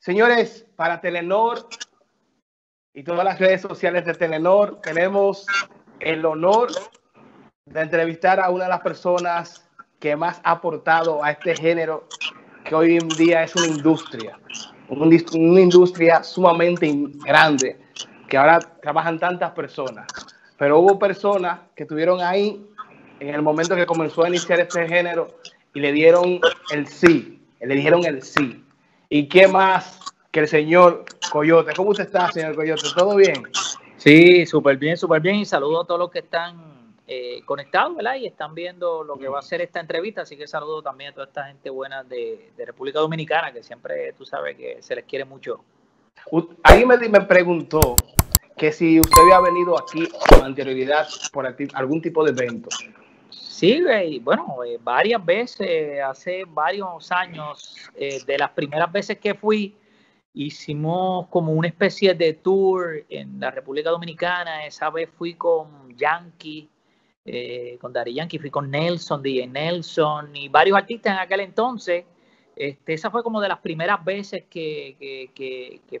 Señores, para Telenor y todas las redes sociales de Telenor, tenemos el honor de entrevistar a una de las personas que más ha aportado a este género que hoy en día es una industria, una industria sumamente grande, que ahora trabajan tantas personas. Pero hubo personas que estuvieron ahí en el momento que comenzó a iniciar este género y le dieron el sí, le dijeron el sí. ¿Y qué más que el señor Coyote? ¿Cómo usted está, señor Coyote? ¿Todo bien? Sí, súper bien, súper bien. Y saludo a todos los que están eh, conectados, ¿verdad? Y están viendo lo que va a ser esta entrevista. Así que saludo también a toda esta gente buena de, República Dominicana, que siempre tú sabes que se les quiere mucho. Alguien me, me preguntó que si usted había venido aquí con anterioridad por algún tipo de evento. Sí, bueno, eh, varias veces, hace varios años, eh, de las primeras veces que fui, hicimos como una especie de tour en la República Dominicana. Esa vez fui con Yankee, eh, con Dari Yankee, fui con Nelson, DJ Nelson y varios artistas en aquel entonces. Este, esa fue como de las primeras veces que,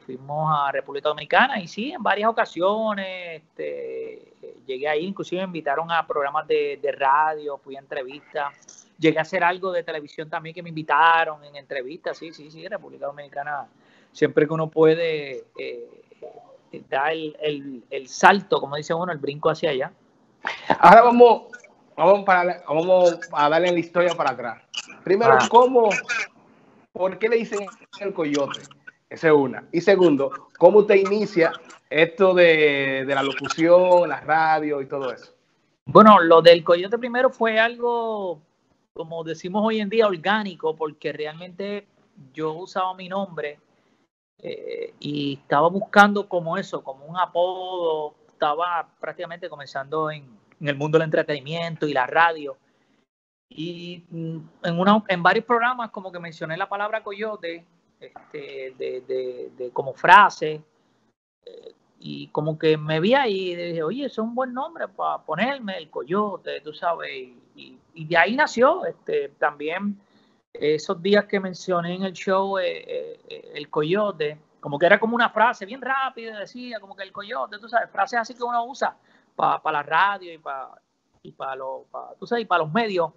fuimos a República Dominicana y sí, en varias ocasiones este, llegué ahí, inclusive me invitaron a programas de, radio, fui a entrevistas, llegué a hacer algo de televisión también que me invitaron en entrevistas, sí, sí, sí, República Dominicana, siempre que uno puede eh, dar el, salto, como dice uno, el brinco hacia allá. Ahora vamos, vamos, para, vamos a darle la historia para atrás. Primero, ah. ¿cómo ¿por qué le dicen el coyote? Esa es una. Y segundo, ¿cómo usted inicia esto de, la locución, la radio y todo eso? Bueno, lo del coyote primero fue algo, como decimos hoy en día, orgánico, porque realmente yo usaba mi nombre eh, y estaba buscando como eso, como un apodo. Estaba prácticamente comenzando en el mundo del entretenimiento y la radio y mm, en, una, en varios programas como que mencioné la palabra coyote este, de, como frase eh, y como que me vi ahí y dije, oye, eso es un buen nombre para ponerme, el coyote, tú sabes, y, de ahí nació este, también esos días que mencioné en el show eh, eh, el coyote, como que era como una frase bien rápida, decía como que el coyote, tú sabes, frases así que uno usa para la radio y para y para los, tú sabes, y para los medios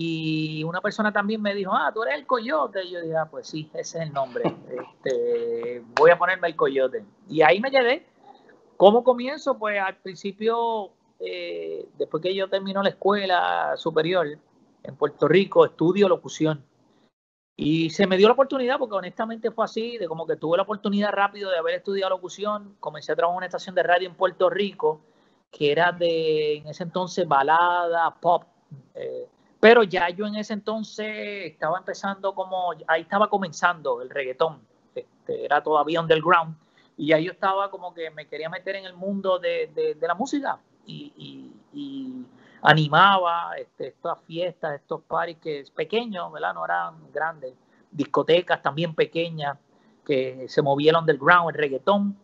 y una persona también me dijo, ah, tú eres el coyote. Y yo dije, ah, pues sí, ese es el nombre. Este, voy a ponerme el coyote. Y ahí me quedé. ¿Cómo comienzo? Pues al principio, eh, después que yo termino la escuela superior en Puerto Rico, estudio locución. Y se me dio la oportunidad, porque honestamente fue así, de como que tuve la oportunidad rápido de haber estudiado locución. Comencé a trabajar en una estación de radio en Puerto Rico, que era de, en ese entonces, balada, pop. Eh, pero ya yo en ese entonces estaba empezando como, ahí estaba comenzando el reggaetón, este, era todavía underground, y ahí yo estaba como que me quería meter en el mundo de, la música y, animaba este, estas fiestas, estos parties que pequeños. No eran grandes, discotecas también pequeñas que se movía underground, el reggaetón,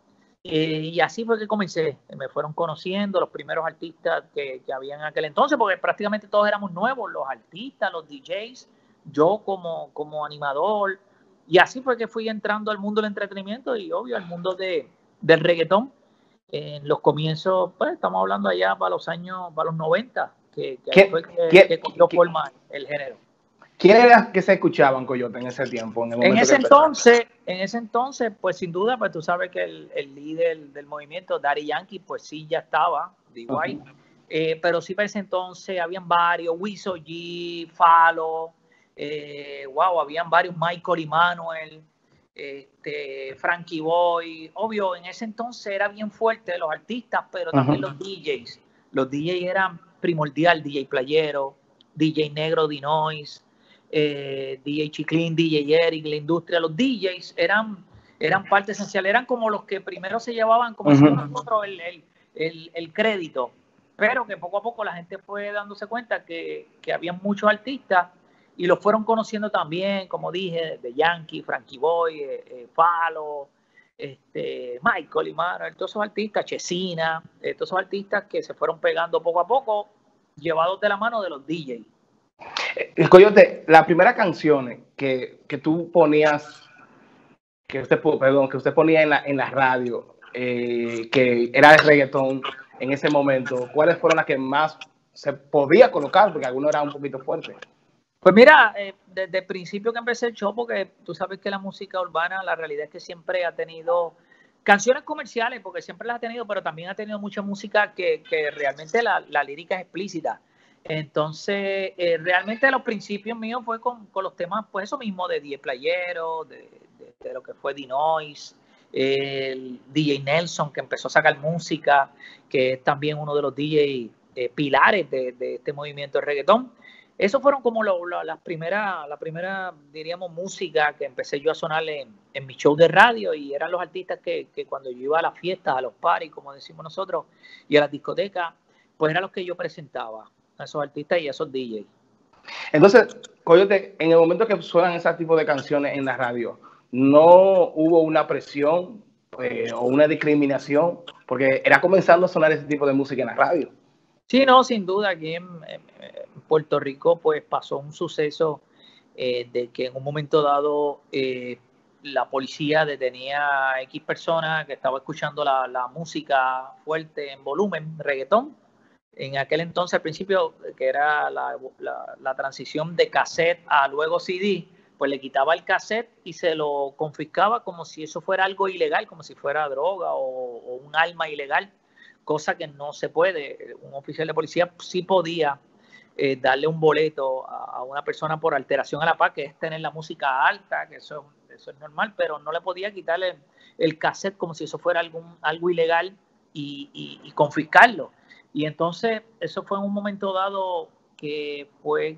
eh, y así fue que comencé. Me fueron conociendo los primeros artistas que, que había en aquel entonces, porque prácticamente todos éramos nuevos, los artistas, los DJs, yo como, como animador. Y así fue que fui entrando al mundo del entretenimiento y obvio al mundo de, del reggaetón. En los comienzos, pues estamos hablando allá para los años, para los 90, que, que fue que, que cogió forma el género. ¿Quién era que se escuchaban Coyote en ese tiempo? En, ese entonces, en ese entonces, pues sin duda, pues tú sabes que el, líder del movimiento, Daddy Yankee, pues sí ya estaba, digo ahí. Eh, pero sí para ese entonces habían varios, Wiso G, Falo, eh, wow, habían varios, Michael y Manuel, este, Frankie Boy. Obvio, en ese entonces era bien fuerte los artistas, pero también los DJs. Los DJs eran primordial, DJ Playero, DJ Negro, Dinois, eh, DJ Chiclin, DJ Eric, la industria, los DJs eran, eran parte esencial, eran como los que primero se llevaban, como nosotros, el, crédito, pero que poco a poco la gente fue dándose cuenta que, que había muchos artistas y los fueron conociendo también, como dije, de Yankee, Frankie Boy, eh, eh, Falo, este, Michael y Manuel, todos esos artistas, Chesina, todos esos artistas que se fueron pegando poco a poco, llevados de la mano de los DJs. El Coyote, la primera canción que, que tú ponías que usted, perdón, que usted ponía en la, en la radio, eh, que era de reggaetón en ese momento, ¿cuáles fueron las que más se podía colocar? Porque algunos eran un poquito fuertes. Pues mira, eh, desde el principio que empecé el show, porque tú sabes que la música urbana, la realidad es que siempre ha tenido canciones comerciales, porque siempre las ha tenido, pero también ha tenido mucha música que, que realmente la, la, lírica es explícita. Entonces, eh, realmente los principios míos fue con, con, los temas, pues eso mismo, de Die Playero, de, de, lo que fue Dinois, el DJ Nelson, que empezó a sacar música, que es también uno de los DJ eh, pilares de, de, este movimiento de reggaetón. Eso fueron como las primeras, la primera, diríamos, música que empecé yo a sonar en, mi show de radio y eran los artistas que, que, cuando yo iba a las fiestas, a los parties, como decimos nosotros, y a las discotecas, pues eran los que yo presentaba, a esos artistas y a esos DJs. Entonces, Coyote, en el momento que suenan ese tipo de canciones en la radio, ¿no hubo una presión eh, o una discriminación? Porque era comenzando a sonar ese tipo de música en la radio. Sí, no, sin duda, aquí en, en, Puerto Rico pues pasó un suceso eh, de que en un momento dado eh, la policía detenía a X personas que estaba escuchando la, la, música fuerte en volumen, reggaetón. En aquel entonces, al principio, que era la, transición de cassette a luego CD, pues le quitaba el cassette y se lo confiscaba como si eso fuera algo ilegal, como si fuera droga o, un arma ilegal cosa que no se puede. Un oficial de policía sí podía eh, darle un boleto a, una persona por alteración a la paz, que es tener la música alta, que eso, es normal, pero no le podía quitarle el cassette como si eso fuera algo ilegal y, y confiscarlo. Y entonces eso fue en un momento dado que fue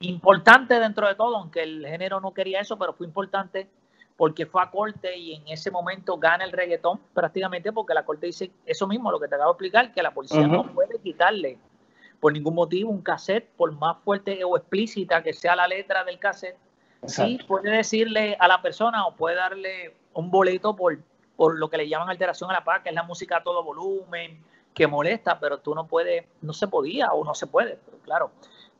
importante dentro de todo, aunque el género no quería eso, pero fue importante porque fue a corte y en ese momento gana el reggaetón prácticamente porque la corte dice eso mismo, lo que te acabo de explicar, que la policía uh -huh. no puede quitarle por ningún motivo un cassette, por más fuerte o explícita que sea la letra del cassette, Exacto. sí puede decirle a la persona o puede darle un boleto por, por lo que le llaman alteración a la paz, que es la música a todo volumen, que molesta, pero tú no puedes, no se podía o no se puede, pero claro,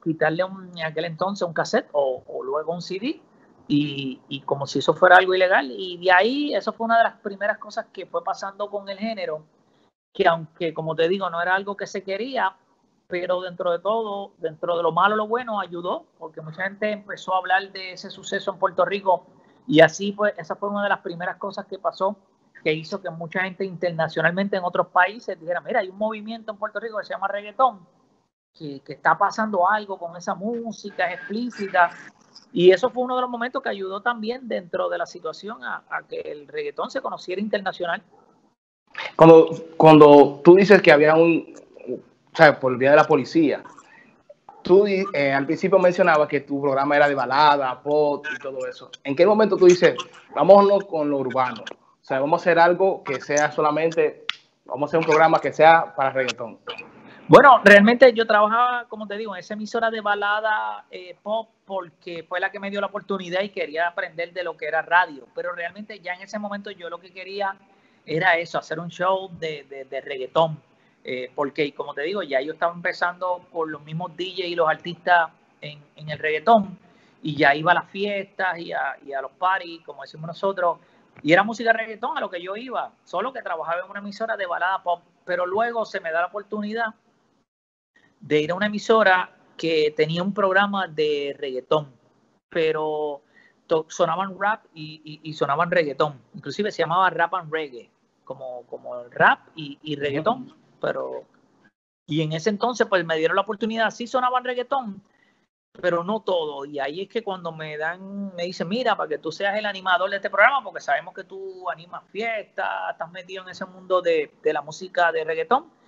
quitarle un, en aquel entonces un cassette o, o luego un CD y, y, como si eso fuera algo ilegal. Y de ahí, eso fue una de las primeras cosas que fue pasando con el género, que aunque, como te digo, no era algo que se quería, pero dentro de todo, dentro de lo malo, lo bueno, ayudó, porque mucha gente empezó a hablar de ese suceso en Puerto Rico y así, pues, esa fue una de las primeras cosas que pasó, que hizo que mucha gente internacionalmente en otros países dijera, mira, hay un movimiento en Puerto Rico que se llama reggaetón, que, que está pasando algo con esa música, explícita, y eso fue uno de los momentos que ayudó también dentro de la situación a, a que el reggaetón se conociera internacional. Cuando, cuando tú dices que había un, o sea, por vía de la policía, tú eh, al principio mencionabas que tu programa era de balada, pop y todo eso. ¿En qué momento tú dices, vámonos con lo urbano? O sea, vamos a hacer algo que sea solamente, vamos a hacer un programa que sea para reggaetón. Bueno, realmente yo trabajaba, como te digo, en esa emisora de balada eh, pop porque fue la que me dio la oportunidad y quería aprender de lo que era radio. Pero realmente ya en ese momento yo lo que quería era eso, hacer un show de, de, de reggaetón. Eh, porque, como te digo, ya yo estaba empezando por los mismos DJ y los artistas en, en el reggaetón. Y ya iba a las fiestas y a, y a los parties, como decimos nosotros. Y era música reggaetón a lo que yo iba. Solo que trabajaba en una emisora de balada pop. Pero luego se me da la oportunidad de ir a una emisora que tenía un programa de reggaetón, pero sonaban rap y, y, y, sonaban reggaetón. Inclusive se llamaba rap and reggae, como, como rap y, y reggaetón. Pero, y en ese entonces pues me dieron la oportunidad, sí sonaban reggaetón, pero no todo. Y ahí es que cuando me dan, me dicen, mira, para que tú seas el animador de este programa, porque sabemos que tú animas fiestas, estás metido en ese mundo de, de la música de reggaetón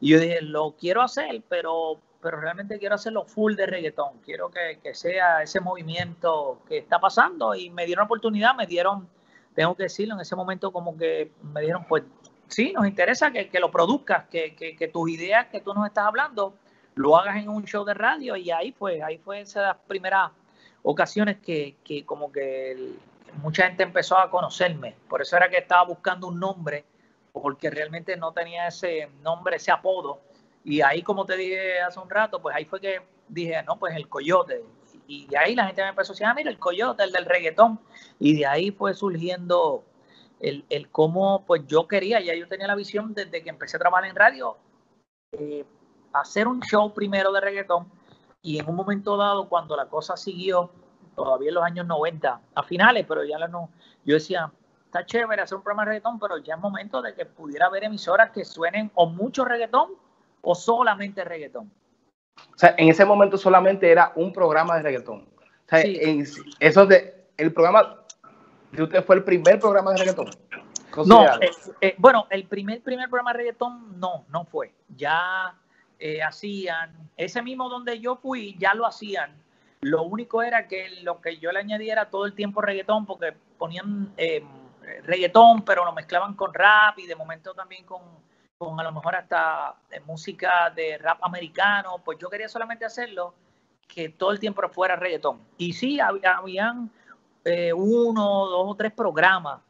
y yo dije, lo quiero hacer, pero, pero realmente quiero hacerlo full de reggaetón. Quiero que, que, sea ese movimiento que está pasando. Y me dieron oportunidad, me dieron, tengo que decirlo, en ese momento como que me dijeron, pues sí, nos interesa que, que lo produzcas, que, que, que, tus ideas que tú nos estás hablando, lo hagas en un show de radio. Y ahí fue, ahí fue esas primeras ocasiones que, que como que mucha gente empezó a conocerme. Por eso era que estaba buscando un nombre porque realmente no tenía ese nombre, ese apodo. Y ahí, como te dije hace un rato, pues ahí fue que dije, no, pues el coyote. y, de ahí la gente me empezó a decir, ah, mira, el coyote, el del reggaetón. Y de ahí fue surgiendo el, el cómo pues yo quería, ya yo tenía la visión desde que empecé a trabajar en radio, eh, hacer un show primero de reggaetón y en un momento dado cuando la cosa siguió, todavía en los años 90, a finales, pero ya no, yo decía, está chévere hacer un programa de reggaetón, pero ya es momento de que pudiera haber emisoras que suenen o mucho reggaetón o solamente reggaetón. O sea, en ese momento solamente era un programa de reggaetón. O sea, eso de, el programa de usted fue el primer programa de reggaetón. No, eh, eh, bueno, el primer, primer programa de reggaetón no, no fue. Ya eh, hacían, ese mismo donde yo fui, ya lo hacían. Lo único era que lo que yo le añadía era todo el tiempo reggaetón, porque ponían reggaetón, pero lo mezclaban con rap y de momento también con, con a lo mejor hasta música de rap americano. Pues yo quería solamente hacerlo que todo el tiempo fuera reggaetón. Y sí, habían eh, uno, dos o tres programas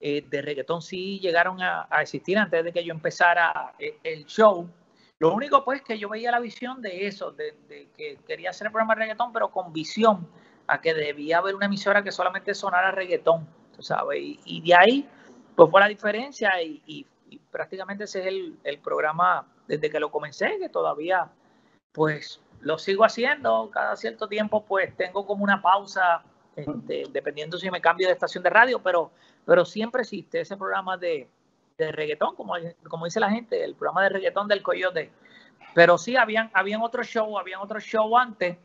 eh, de reggaetón sí llegaron a, existir antes de que yo empezara eh, el show. Lo único pues que yo veía la visión de eso, de, que quería hacer el programa de reggaetón, pero con visión a que debía haber una emisora que solamente sonara reggaetón, tú sabes, y, de ahí pues fue la diferencia y, prácticamente ese es el, programa desde que lo comencé, que todavía pues lo sigo haciendo, cada cierto tiempo pues tengo como una pausa este, dependiendo si me cambio de estación de radio, pero, pero siempre existe ese programa de, de reggaetón, como, como dice la gente, el programa de reggaetón del Coyote. Pero sí, habían, habían otros show, habían otro show antes.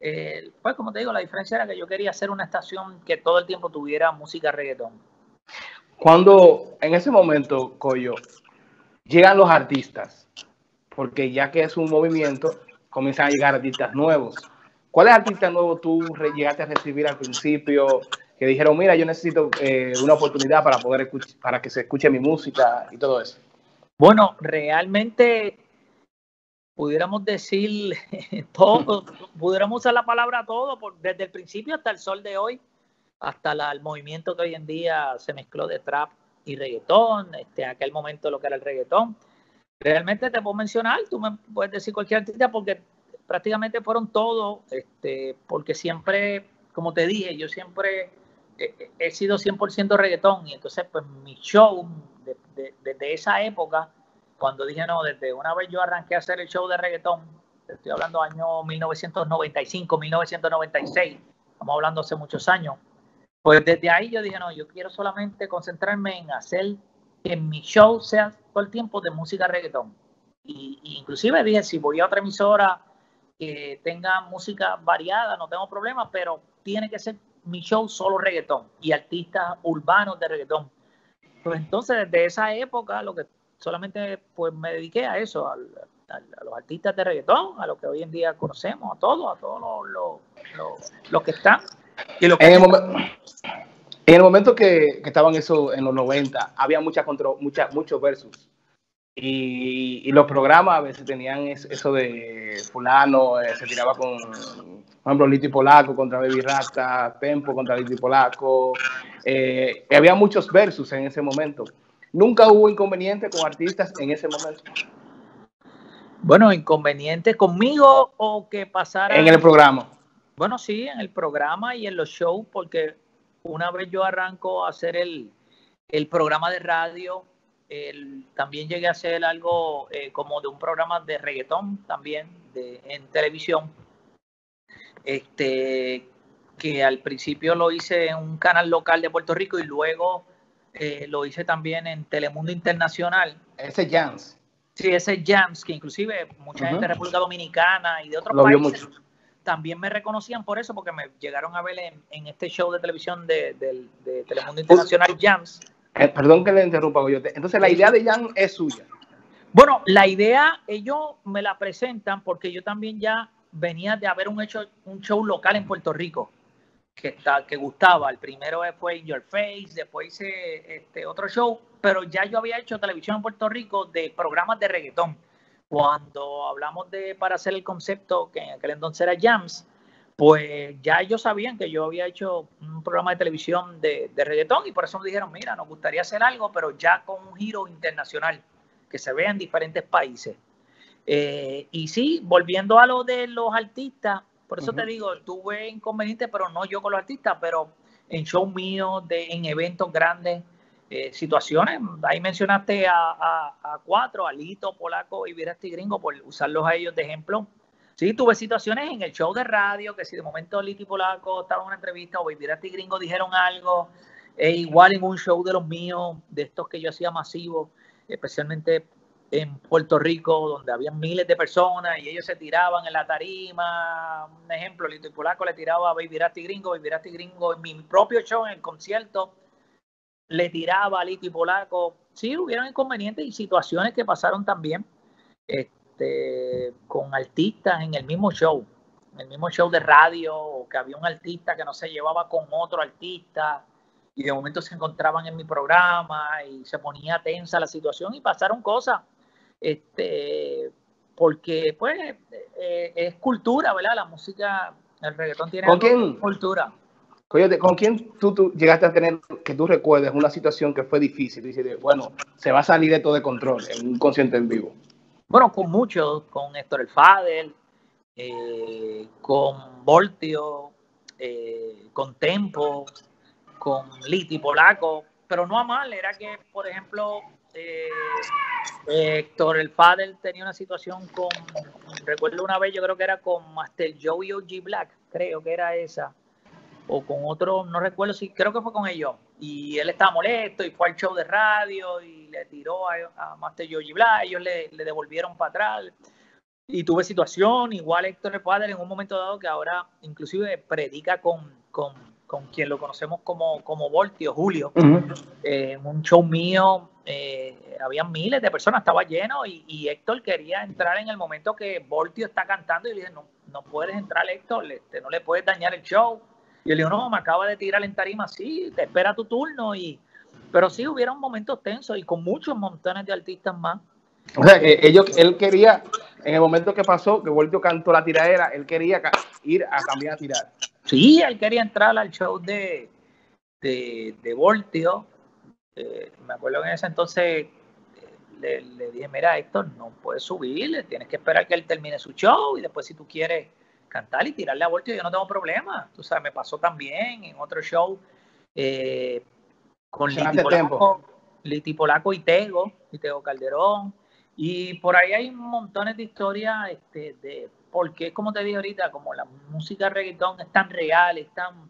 Eh, pues como te digo, la diferencia era que yo quería hacer una estación que todo el tiempo tuviera música reggaetón. Cuando en ese momento, Coyo, llegan los artistas, porque ya que es un movimiento, comienzan a llegar artistas nuevos. ¿Cuáles artistas nuevos tú llegaste a recibir al principio que dijeron, mira, yo necesito eh, una oportunidad para poder para que se escuche mi música y todo eso? Bueno, realmente pudiéramos decir todo, pudiéramos usar la palabra todo, desde el principio hasta el sol de hoy, hasta el movimiento que hoy en día se mezcló de trap y reggaetón, este, aquel momento lo que era el reggaetón. Realmente te puedo mencionar, tú me puedes decir cualquier artista porque prácticamente fueron todos, este, porque siempre, como te dije, yo siempre he, sido 100% reggaetón y entonces pues mi show desde esa época, cuando dije no, desde una vez yo arranqué a hacer el show de reggaetón, estoy hablando año 1995, 1996, estamos hablando hace muchos años, pues desde ahí yo dije no, yo quiero solamente concentrarme en hacer que mi show sea todo el tiempo de música reggaetón. Y, inclusive dije, si voy a otra emisora que tenga música variada, no tengo problema, pero tiene que ser mi show solo reggaetón y artistas urbanos de reggaetón. Pues entonces desde esa época lo que solamente pues me dediqué a eso, a, los artistas de reggaetón, a lo que hoy en día conocemos, a todos, a todos los, que están. en, el momento, que, estaban eso en los 90, había mucha contra, mucha, muchos versus y, los programas a veces tenían eso de fulano, eh, se tiraba con, por ejemplo, Liti Polaco contra Baby Rasta, Tempo contra Liti Polaco. Eh, había muchos versus en ese momento. Nunca hubo inconveniente con artistas en ese momento. Bueno, inconveniente conmigo o que pasara. En el programa. Bueno, sí, en el programa y en los shows, porque una vez yo arranco a hacer el, el programa de radio, también llegué a hacer algo eh, como de un programa de reggaetón también de, en televisión. Este, que al principio lo hice en un canal local de Puerto Rico y luego eh, lo hice también en Telemundo Internacional. Ese Jams. Sí, ese Jams, que inclusive mucha gente de República Dominicana y de otros países también me reconocían por eso, porque me llegaron a ver en, este show de televisión de, de Telemundo Internacional Jams eh, perdón que le interrumpa, Goyote. Entonces, la idea de Jan es suya. Bueno, la idea, ellos me la presentan porque yo también ya venía de haber un, hecho, un show local en Puerto Rico que, que gustaba. El primero fue In Your Face, después hice este, otro show, pero ya yo había hecho televisión en Puerto Rico de programas de reggaetón. Cuando hablamos de, para hacer el concepto, que en aquel entonces era Jams, pues ya ellos sabían que yo había hecho un programa de televisión de, reggaetón y por eso me dijeron, mira, nos gustaría hacer algo, pero ya con un giro internacional, que se vea en diferentes países. Eh, y sí, volviendo a lo de los artistas, Por eso te digo, tuve inconvenientes, pero no yo con los artistas, pero en show míos, de, en eventos grandes, eh, situaciones. Ahí mencionaste a, a, cuatro, a Lito, Polaco y Virasti Gringo, por usarlos a ellos de ejemplo. Sí, tuve situaciones en el show de radio, que si de momento Lito y Polaco estaban en una entrevista o Virasti Gringo dijeron algo, e igual en un show de los míos, de estos que yo hacía masivos, especialmente en Puerto Rico, donde había miles de personas y ellos se tiraban en la tarima. Un ejemplo, Lito y Polaco le tiraba a Baby Gringo, Baby Gringo en mi propio show, en el concierto, le tiraba a Lito y Polaco. Sí, hubieron inconvenientes y situaciones que pasaron también este, con artistas en el mismo show, en el mismo show de radio, o que había un artista que no se llevaba con otro artista y de momento se encontraban en mi programa y se ponía tensa la situación y pasaron cosas este, porque pues eh, es cultura, ¿verdad? La música, el reggaetón tiene ¿Con quién, cultura. ¿Con quién tú, llegaste a tener, que tú recuerdes, una situación que fue difícil? Dice, bueno, se va a salir esto de control en un concierto en vivo. Bueno, con muchos, con Héctor El Fadel, eh, con Voltio, eh, con Tempo, con Liti Polaco, pero no a mal, era que, por ejemplo, eh, Héctor, el padre tenía una situación con, recuerdo una vez, yo creo que era con Master Joe y OG Black, creo que era esa, o con otro, no recuerdo si, creo que fue con ellos, y él estaba molesto y fue al show de radio y le tiró a, Master Joe y Black, ellos le, devolvieron para atrás, y tuve situación, igual Héctor el padre en un momento dado que ahora inclusive predica con, con con quien lo conocemos como, como Voltio, Julio, eh, en un show mío, eh, había miles de personas, estaba lleno y, Héctor quería entrar en el momento que Voltio está cantando y le dije, no, no puedes entrar Héctor, este, no le puedes dañar el show. Y él dijo, no, me acaba de tirar en tarima, sí, te espera tu turno. y Pero sí hubieron momentos tensos y con muchos montones de artistas más. O sea, que ellos, él quería, en el momento que pasó, que Voltio cantó la tiradera, él quería ir a cambiar a tirar. Sí, él quería entrar al show de, de, de Voltio. Eh, me acuerdo que en ese entonces eh, le, dije, mira, Héctor, no puedes subir, tienes que esperar que él termine su show y después si tú quieres cantar y tirarle a Voltio, yo no tengo problema. Tú sabes, me pasó también en otro show eh, con Liti Polaco, Liti Polaco, y Tego, y Tego Calderón. Y por ahí hay montones de historias este, de porque como te dije ahorita, como la música reggaetón es tan real, es tan,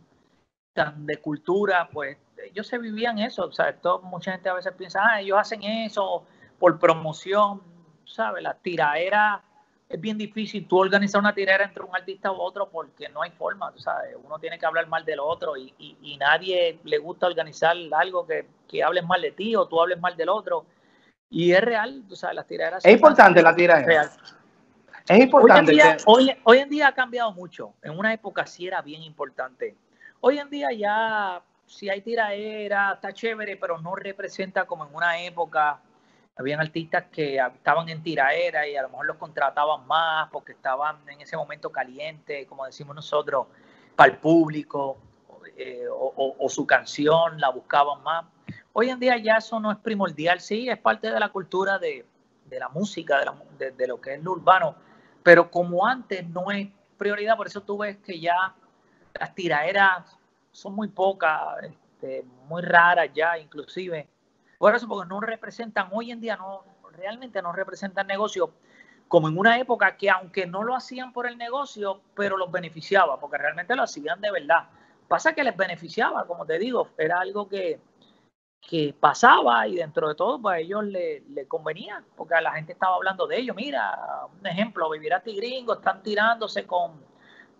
tan de cultura, pues ellos se vivían eso, o sea, esto, mucha gente a veces piensa, ah, ellos hacen eso por promoción, ¿sabes? La tiraera es bien difícil tú organizar una tiraera entre un artista u otro porque no hay forma, ¿sabes? Uno tiene que hablar mal del otro y, y, nadie le gusta organizar algo que, que hables mal de ti o tú hables mal del otro. Y es real, o sea, las tiraderas... Es importante la tiraera. Es importante. Hoy en, día, ha cambiado mucho. En una época sí era bien importante. Hoy en día ya, si hay tiraera, está chévere, pero no representa como en una época. Habían artistas que estaban en tiraera y a lo mejor los contrataban más porque estaban en ese momento calientes, como decimos nosotros, para el público, eh, o, su canción la buscaban más. Hoy en día ya eso no es primordial, sí, es parte de la cultura de, la música, de, de, lo que es lo urbano, pero como antes no es prioridad, por eso tú ves que ya las tiraderas son muy pocas, este, muy raras ya inclusive. Por eso, porque no representan, hoy en día no, realmente no representan negocio como en una época que aunque no lo hacían por el negocio, pero los beneficiaba, porque realmente lo hacían de verdad. Pasa que les beneficiaba, como te digo, era algo que, que pasaba y dentro de todo pues a ellos le, convenía, porque la gente estaba hablando de ellos. Mira, un ejemplo, Vivirati Gringo están tirándose con,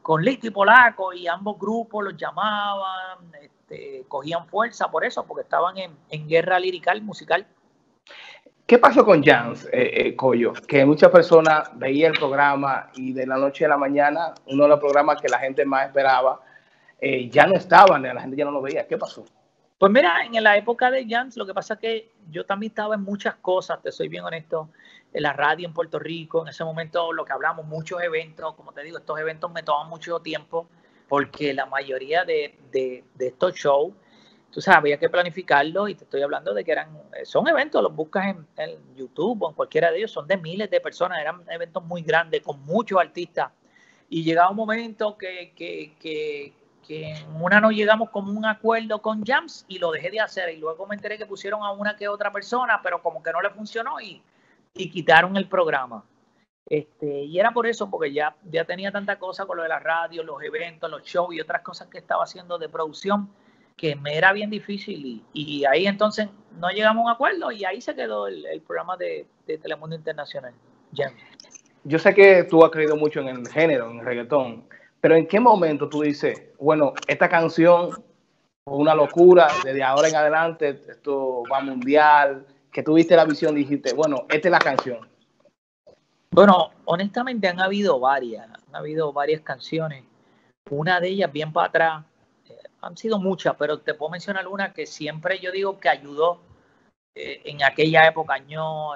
con y Polaco y ambos grupos los llamaban, este, cogían fuerza por eso, porque estaban en, guerra lirical, musical. ¿Qué pasó con Jans, eh, eh, Coyo? Que muchas personas veían el programa y de la noche a la mañana, uno de los programas que la gente más esperaba, eh, ya no estaban, la gente ya no lo veía. ¿Qué pasó? Pues mira, en la época de Jans, lo que pasa es que yo también estaba en muchas cosas, te soy bien honesto, en la radio en Puerto Rico, en ese momento lo que hablamos, muchos eventos, como te digo, estos eventos me toman mucho tiempo porque la mayoría de, de, estos shows, tú sabes, había que planificarlo y te estoy hablando de que eran, son eventos, los buscas en, YouTube o en cualquiera de ellos, son de miles de personas, eran eventos muy grandes con muchos artistas y llegaba un momento que, que, que, que en una no llegamos como un acuerdo con Jams y lo dejé de hacer y luego me enteré que pusieron a una que otra persona, pero como que no le funcionó y, y quitaron el programa. Este, y era por eso, porque ya, ya tenía tanta cosa con lo de la radio, los eventos, los shows y otras cosas que estaba haciendo de producción que me era bien difícil y, ahí entonces no llegamos a un acuerdo y ahí se quedó el, programa de, Telemundo Internacional. Yo sé que tú has creído mucho en el género, en el reggaetón, pero ¿en qué momento tú dices, bueno, esta canción fue una locura, desde ahora en adelante esto va mundial, que tuviste la visión dijiste, bueno, esta es la canción? Bueno, honestamente han habido varias, han habido varias canciones. Una de ellas bien para atrás, han sido muchas, pero te puedo mencionar una que siempre yo digo que ayudó eh, en aquella época, año,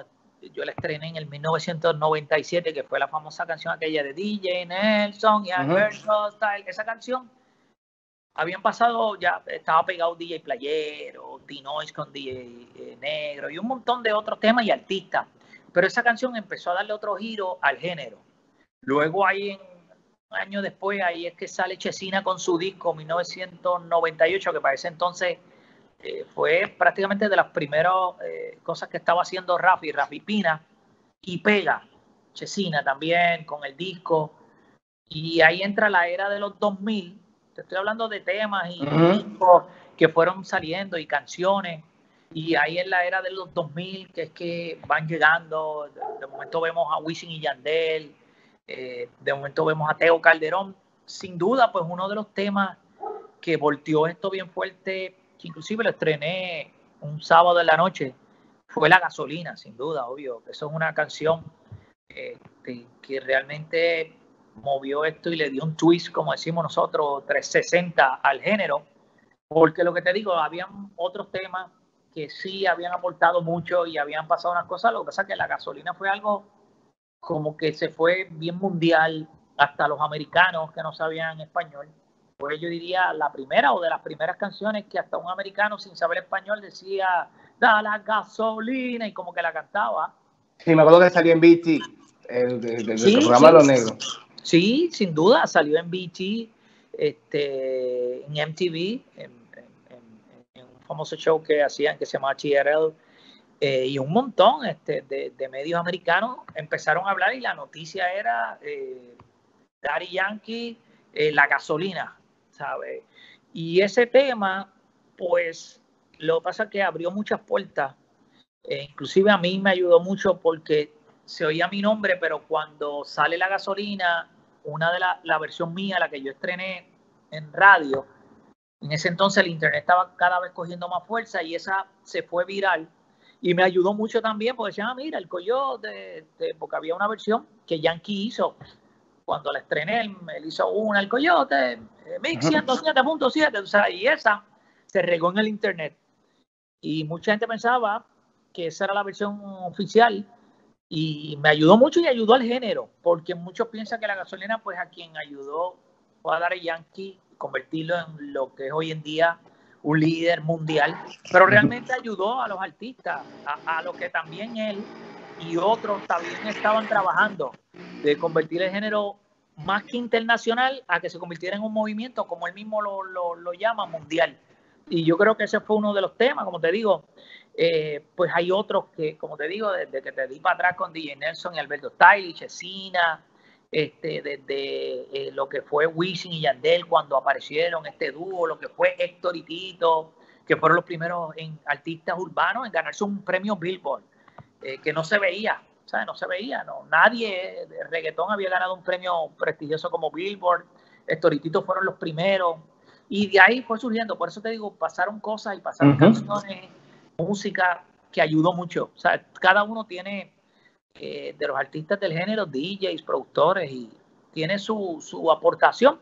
yo la estrené en el 1997, que fue la famosa canción aquella de DJ Nelson y Alberto Style. Esa canción habían pasado, ya estaba pegado DJ Playero, T-Noise con DJ eh, Negro y un montón de otros temas y artistas. Pero esa canción empezó a darle otro giro al género. Luego ahí en año después, ahí es que sale Chesina con su disco 1998, que para ese entonces eh, fue prácticamente de las primeras eh, cosas que estaba haciendo Rafi, Rafi Pina, y pega Chesina también con el disco. Y ahí entra la era de los 2000. Te estoy hablando de temas y discos que fueron saliendo y canciones. Y ahí es la era de los 2000, que es que van llegando. De, momento vemos a Wisin y Yandel, eh, de momento vemos a Teo Calderón, sin duda, pues uno de los temas que volteó esto bien fuerte, que inclusive lo estrené un sábado en la noche, fue La Gasolina, sin duda, obvio. Eso es una canción este, que realmente movió esto y le dio un twist, como decimos nosotros, 360 al género, porque lo que te digo, habían otros temas que sí habían aportado mucho y habían pasado unas cosas, lo que pasa es que la gasolina fue algo como que se fue bien mundial, hasta los americanos que no sabían español. Pues yo diría la primera o de las primeras canciones que hasta un americano sin saber español decía, da la gasolina y como que la cantaba. Sí, me acuerdo que salió en BT, el, programa de los negros. Sí, sin duda, salió en BT, este, en MTV, en, famoso show que hacían que se llamaba TRL eh, y un montón este, de, medios americanos empezaron a hablar y la noticia era eh, Daddy Yankee, eh, la gasolina, ¿sabes? Y ese tema, pues, lo que pasa es que abrió muchas puertas, eh, inclusive a mí me ayudó mucho porque se oía mi nombre, pero cuando sale la gasolina, una de la, la versión mía, la que yo estrené en radio, en ese entonces el internet estaba cada vez cogiendo más fuerza y esa se fue viral. Y me ayudó mucho también porque decían, ah, mira, el Coyote, porque había una versión que Yankee hizo. Cuando la estrené, él, hizo una, el Coyote, eh, Mix 107.7, o sea, y esa se regó en el internet. Y mucha gente pensaba que esa era la versión oficial y me ayudó mucho y ayudó al género, porque muchos piensan que la gasolina, pues a quien ayudó fue a dar a Yankee, convertirlo en lo que es hoy en día un líder mundial, pero realmente ayudó a los artistas, a, lo que también él y otros también estaban trabajando, de convertir el género más que internacional a que se convirtiera en un movimiento, como él mismo lo, lo, llama, mundial. Y yo creo que ese fue uno de los temas, como te digo, eh, pues hay otros que, como te digo, desde que te di para atrás con DJ Nelson y Alberto Stylish, Chesina, este, desde eh, lo que fue Wisin y Yandel cuando aparecieron, este dúo, lo que fue Héctor y Tito, que fueron los primeros en, artistas urbanos en ganarse un premio Billboard, eh, que no se veía, ¿sabes? No se veía, no. Nadie de reggaetón había ganado un premio prestigioso como Billboard, Héctor y Tito fueron los primeros, y de ahí fue surgiendo, por eso te digo, pasaron cosas y pasaron canciones, música que ayudó mucho, o sea, cada uno tiene eh, de los artistas del género, DJs, productores, y tiene su, su aportación.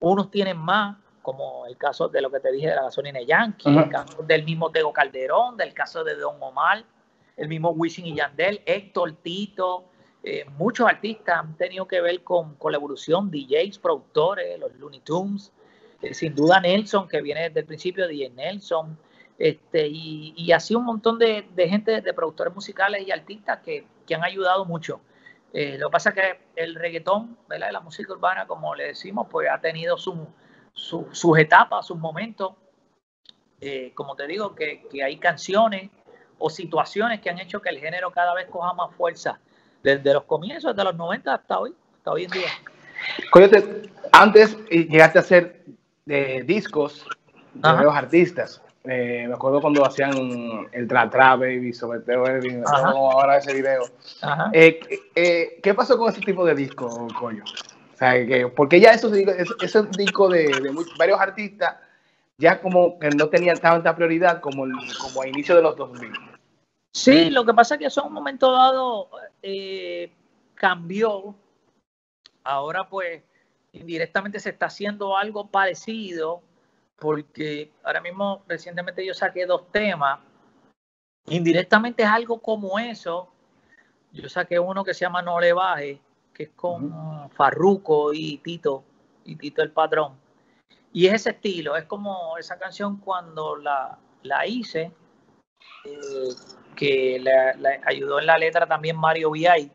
Unos tienen más, como el caso de lo que te dije de la gasolina Yankee, el caso del mismo Tego Calderón, del caso de Don Omar, el mismo Wisin y Yandel, Héctor Tito, eh, muchos artistas han tenido que ver con, con, la evolución, DJs, productores, los Looney Tunes, eh, sin duda Nelson, que viene desde el principio, DJ Nelson, este, y, así un montón de, gente, de productores musicales y artistas que, han ayudado mucho. Eh, lo que pasa es que el reggaetón, ¿verdad? La música urbana, como le decimos, pues ha tenido sus etapas, sus momentos. Eh, como te digo, que, hay canciones o situaciones que han hecho que el género cada vez coja más fuerza. Desde los comienzos, desde los 90 hasta hoy, hasta hoy en día. Coyote, antes llegaste a hacer discos de varios artistas. Eh, me acuerdo cuando hacían el Tra Tra Baby, sobre todo ahora ese video. Eh, eh, ¿Qué pasó con ese tipo de disco, Coyo? O sea, que, porque ya esos, esos discos de, varios artistas ya como que no tenían tanta prioridad como, como a inicio de los 2000. Sí, lo que pasa es que eso en un momento dado cambió. Ahora pues indirectamente se está haciendo algo parecido porque ahora mismo recientemente yo saqué dos temas. Indirectamente es algo como eso. Yo saqué uno que se llama No le baje, que es con Farruco y Tito, y Tito el patrón. Y es ese estilo, es como esa canción cuando la, la hice, eh, que le ayudó en la letra también Mario VI.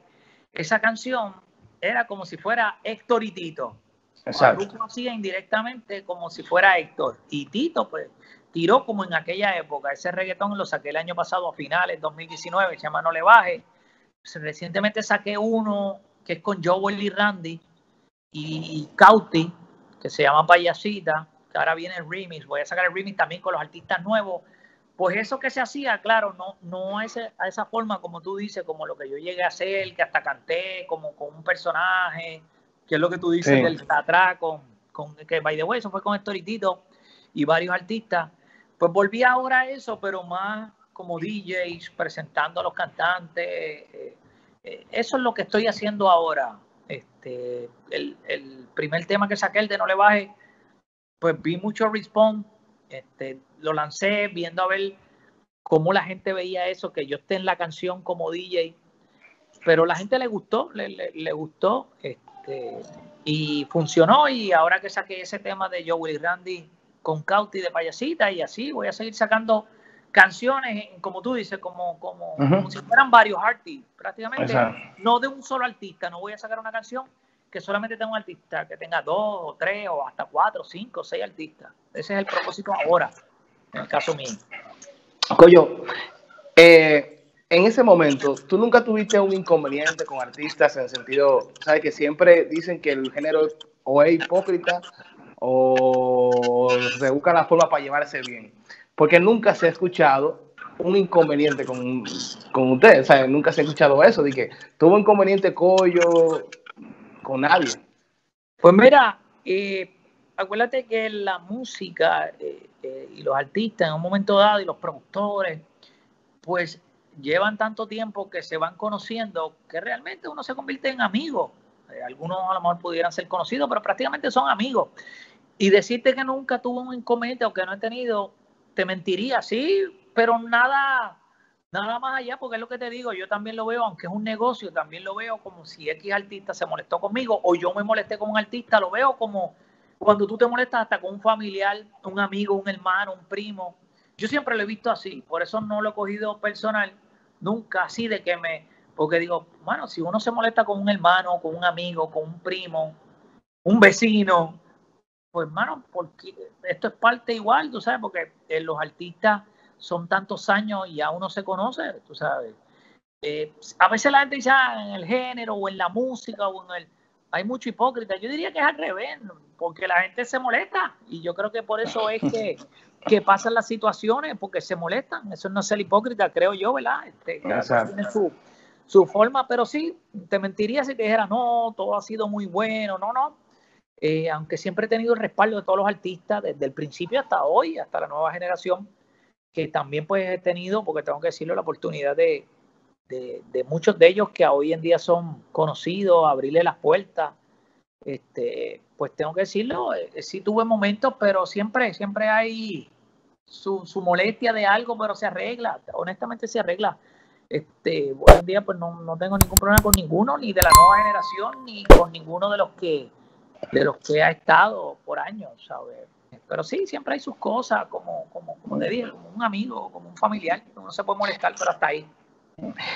Esa canción era como si fuera Héctor y Tito. Exacto. hacía indirectamente como si fuera Héctor. Y Tito, pues, tiró como en aquella época. Ese reggaetón lo saqué el año pasado a finales, 2019, se llama No Le Baje. Recientemente saqué uno que es con Joel y Randy y Cauti, que se llama Payasita, que ahora viene el remix. Voy a sacar el remix también con los artistas nuevos. Pues eso que se hacía, claro, no, no a, a esa forma como tú dices, como lo que yo llegué a hacer, que hasta canté, como con un personaje, que es lo que tú dices del atrás con, que by the way, eso fue con Tito y varios artistas. Pues volví ahora a eso, pero más como DJs, presentando a los cantantes. Eh, eh, eso es lo que estoy haciendo ahora. Este, el, el, primer tema que saqué, el de No Le Baje, pues vi mucho response. Este, lo lancé viendo a ver cómo la gente veía eso, que yo esté en la canción como DJ. Pero la gente le gustó, le, le, le gustó. Este, este, y funcionó y ahora que saqué ese tema de Joey Randy con Cauti de payasita y así voy a seguir sacando canciones, como tú dices, como, como, si fueran varios artistas, prácticamente no de un solo artista, no voy a sacar una canción que solamente tenga un artista, que tenga dos o tres o hasta cuatro, cinco, seis artistas. Ese es el propósito ahora, en el caso mío. Coyo, eh, en ese momento, ¿tú nunca tuviste un inconveniente con artistas en el sentido, sabes que siempre dicen que el género o es hipócrita o se busca la forma para llevarse bien? Porque nunca se ha escuchado un inconveniente con, con usted, o nunca se ha escuchado eso, de que tuvo inconveniente Coyo con nadie. Pues mira, eh, acuérdate que la música eh, eh, y los artistas en un momento dado y los productores, pues llevan tanto tiempo que se van conociendo que realmente uno se convierte en amigo. Eh, algunos a lo mejor pudieran ser conocidos, pero prácticamente son amigos. Y decirte que nunca tuvo un inconveniente o que no he tenido, te mentiría, sí, pero nada, nada más allá, porque es lo que te digo, yo también lo veo, aunque es un negocio, también lo veo como si X artista se molestó conmigo o yo me molesté con un artista, lo veo como cuando tú te molestas hasta con un familiar, un amigo, un hermano, un primo. Yo siempre lo he visto así, por eso no lo he cogido personal nunca así de que me, porque digo, bueno, si uno se molesta con un hermano, con un amigo, con un primo, un vecino, pues hermano, porque esto es parte igual, tú sabes, porque eh, los artistas son tantos años y ya uno se conoce, tú sabes. Eh, a veces la gente dice ah, en el género o en la música o en el... Hay mucho hipócrita. Yo diría que es al revés, porque la gente se molesta y yo creo que por eso es que que pasan las situaciones porque se molestan. Eso no es ser hipócrita, creo yo, ¿verdad? Este, tiene su, su, forma, pero sí, te mentiría si te dijera, no, todo ha sido muy bueno. No, no. Eh, aunque siempre he tenido el respaldo de todos los artistas, desde el principio hasta hoy, hasta la nueva generación, que también pues he tenido, porque tengo que decirlo, la oportunidad de, de, muchos de ellos que hoy en día son conocidos, abrirle las puertas. Este, pues tengo que decirlo, eh, sí tuve momentos, pero siempre, siempre hay su, su, molestia de algo, pero se arregla, honestamente se arregla. Este, hoy en día pues no, no, tengo ningún problema con ninguno, ni de la nueva generación, ni con ninguno de los que de los que ha estado por años, ¿sabes? Pero sí, siempre hay sus cosas, como, como, como te dije, como un amigo, como un familiar, uno se puede molestar, pero hasta ahí.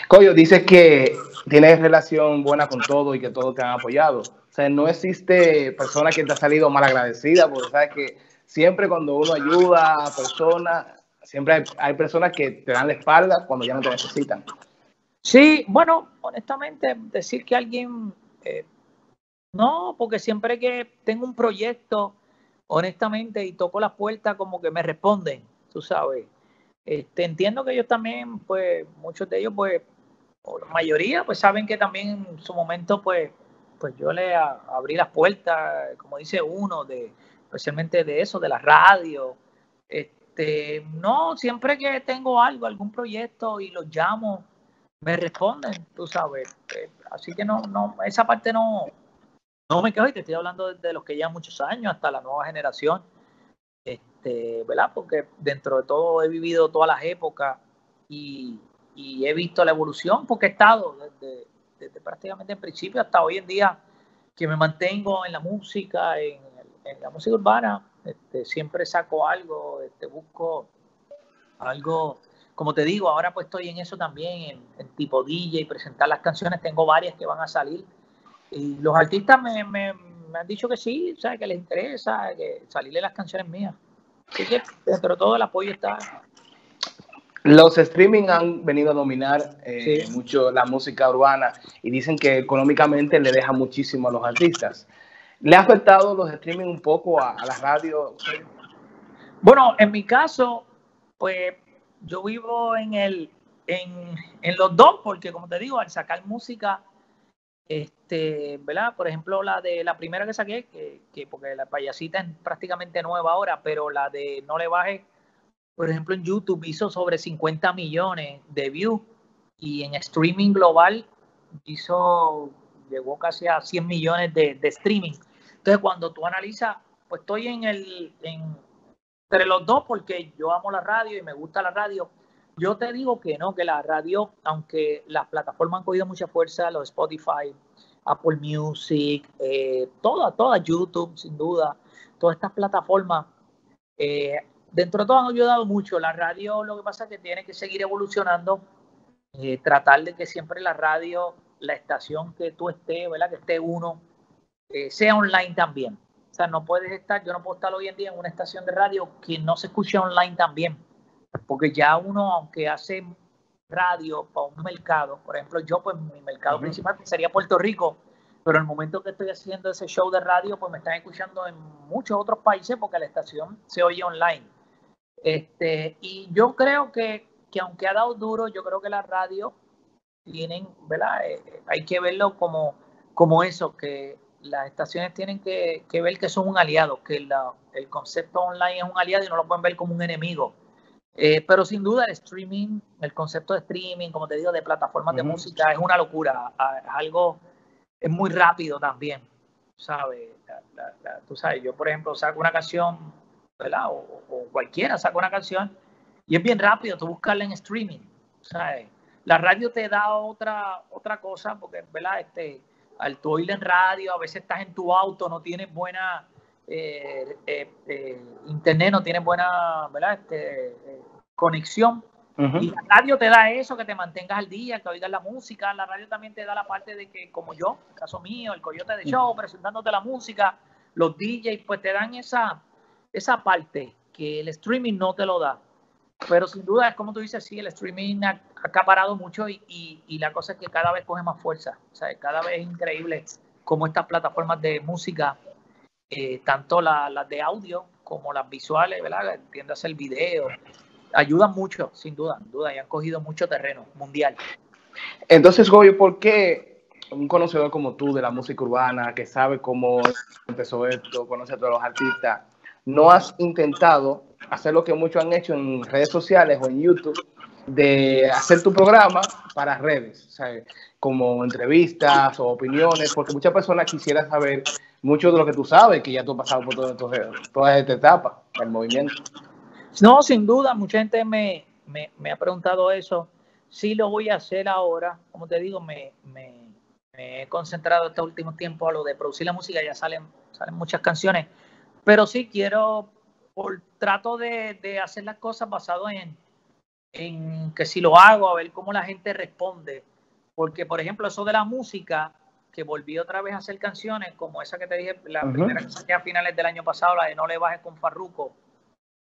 Coyo dice que tienes relación buena con todo y que todos te han apoyado. O sea, no existe persona que te ha salido mal agradecida, porque sabes que siempre cuando uno ayuda a personas, siempre hay, personas que te dan la espalda cuando ya no te necesitan. Sí, bueno, honestamente, decir que alguien, eh, no, porque siempre que tengo un proyecto, honestamente, y toco la puerta, como que me responden, tú sabes. Este, entiendo que ellos también, pues, muchos de ellos, pues, o la mayoría, pues saben que también en su momento, pues, pues yo le abrí las puertas, como dice uno, de especialmente de eso, de la radio. Este, no, siempre que tengo algo, algún proyecto y los llamo, me responden, tú sabes. Eh, así que no, no, esa parte no, no me quejo y te estoy hablando de los que llevan muchos años hasta la nueva generación. Este, ¿verdad? Porque dentro de todo he vivido todas las épocas y, he visto la evolución porque he estado desde, prácticamente el principio hasta hoy en día que me mantengo en la música, en, la música urbana, este, siempre saco algo, este, busco algo, como te digo, ahora pues estoy en eso también, en, tipo DJ, presentar las canciones, tengo varias que van a salir. Y los artistas me, me han dicho que sí, ¿sabes? que les interesa, que salirle las canciones mías. Así que dentro de todo el apoyo está. Los streaming han venido a dominar eh, mucho la música urbana y dicen que económicamente le deja muchísimo a los artistas. ¿Le ha afectado los streaming un poco a, a la radio? Bueno, en mi caso, pues yo vivo en el en, en, los dos, porque como te digo, al sacar música este, ¿verdad? Por ejemplo, la de la primera que saqué, que, porque la payasita es prácticamente nueva ahora, pero la de No le baje, por ejemplo, en YouTube hizo sobre 50 millones de views y en streaming global hizo, llegó casi a 100 millones de, streaming. Entonces, cuando tú analizas, pues estoy en el, entre los dos porque yo amo la radio y me gusta la radio, yo te digo que no, que la radio, aunque las plataformas han cogido mucha fuerza, los Spotify, Apple Music, eh, todas, todas, YouTube, sin duda, todas estas plataformas, eh, dentro de todo han ayudado mucho. La radio, lo que pasa es que tiene que seguir evolucionando, eh, tratar de que siempre la radio, la estación que tú estés, ¿verdad? Que esté uno, eh, sea online también. O sea, no puedes estar, yo no puedo estar hoy en día en una estación de radio que no se escuche online también porque ya uno, aunque hace radio para un mercado, por ejemplo, yo, pues mi mercado principal sería Puerto Rico, pero en el momento que estoy haciendo ese show de radio, pues me están escuchando en muchos otros países porque la estación se oye online. Este, y yo creo que, que aunque ha dado duro, yo creo que la radio tienen, ¿verdad? Eh, eh, hay que verlo como, como eso, que las estaciones tienen que, que ver que son un aliado, que el concepto online es un aliado y no lo pueden ver como un enemigo. Eh, pero sin duda el streaming, el concepto de streaming, como te digo, de plataformas de música, es una locura. Es algo, es muy rápido también, ¿sabes? tú sabes, yo por ejemplo saco una canción, ¿verdad? O, cualquiera saca una canción y es bien rápido, tú buscarla en streaming, ¿sabes? La radio te da otra, otra cosa, porque, ¿verdad? Este, al tú oír en radio, a veces estás en tu auto, no tienes buena eh, eh, eh, internet no tiene buena ¿verdad? Este, conexión. Y la radio te da eso, que te mantengas al día, que oigas la música. La radio también te da la parte de que, como yo, el caso mío, el Coyote de Show, presentándote la música, los DJs, pues te dan esa, esa parte que el streaming no te lo da. Pero sin duda es como tú dices, sí, el streaming ha acaparado mucho y, y, la cosa es que cada vez coge más fuerza. O sea, cada vez es increíble cómo estas plataformas de música eh, tanto las de audio como las visuales, ¿verdad? Entiendas el video, ayudan mucho, sin duda, sin duda, y han cogido mucho terreno mundial. Entonces, Goyo, ¿por qué un conocedor como tú de la música urbana, que sabe cómo empezó esto, conoce a todos los artistas, no has intentado hacer lo que muchos han hecho en redes sociales o en YouTube, de hacer tu programa para redes, como entrevistas o opiniones, porque muchas personas quisieran saber mucho de lo que tú sabes, que ya tú has pasado por todo toda esta etapa del movimiento. No, sin duda, mucha gente me, ha preguntado eso. Sí lo voy a hacer ahora. Como te digo, me, he concentrado este último tiempo a lo de producir la música, ya salen, salen muchas canciones. Pero sí quiero, por trato de, hacer las cosas basado en, en que si lo hago, a ver cómo la gente responde. Porque, por ejemplo, eso de la música, que volví otra vez a hacer canciones, como esa que te dije, la primera que saqué a finales del año pasado, la de No le bajes con Farruco.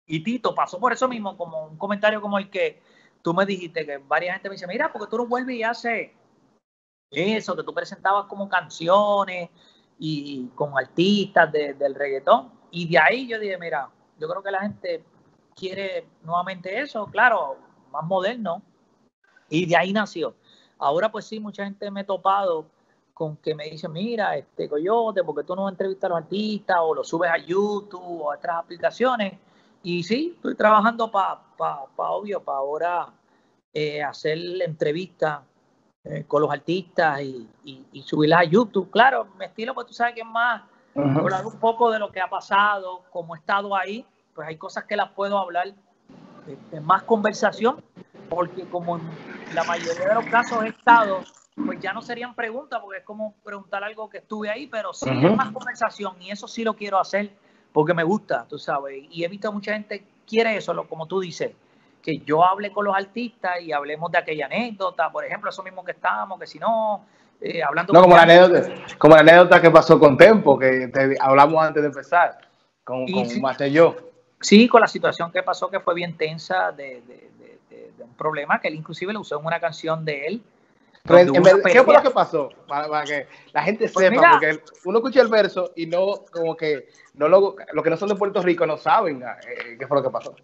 Y Tito pasó por eso mismo, como un comentario como el que tú me dijiste, que varias gente me dice, mira, porque tú no vuelves y haces eso, que tú presentabas como canciones y con artistas del reggaetón. Y de ahí yo dije, mira, yo creo que la gente quiere nuevamente eso, claro, más moderno. Y de ahí nació. Ahora pues sí, mucha gente me ha topado con que me dice, mira, este Coyote, porque tú no entrevistas a los artistas o lo subes a YouTube o a otras aplicaciones. Y sí, estoy trabajando para, pa, pa, obvio, para ahora eh, hacer entrevistas eh, con los artistas y, y, subirlas a YouTube. Claro, mi estilo, pues tú sabes que es más hablar un poco de lo que ha pasado, cómo he estado ahí, pues hay cosas que las puedo hablar en más conversación, porque como en la mayoría de los casos he estado, pues ya no serían preguntas, porque es como preguntar algo que estuve ahí, pero sí es más conversación y eso sí lo quiero hacer porque me gusta, tú sabes, y he visto mucha gente quiere eso, lo, como tú dices, que yo hable con los artistas y hablemos de aquella anécdota, por ejemplo, eso mismo que estábamos, que si no, eh, hablando... No, como la, anécdota, como la anécdota que pasó con Tempo, que hablamos antes de empezar, con, con sí, yo. Sí, con la situación que pasó, que fue bien tensa de, de, de, un problema, que él inclusive lo usó en una canción de él. ¿Qué fue lo que pasó? Para, que la gente pues sepa, porque uno escucha el verso y no, como que, no lo, los que no son de Puerto Rico no saben eh, qué fue lo que pasó.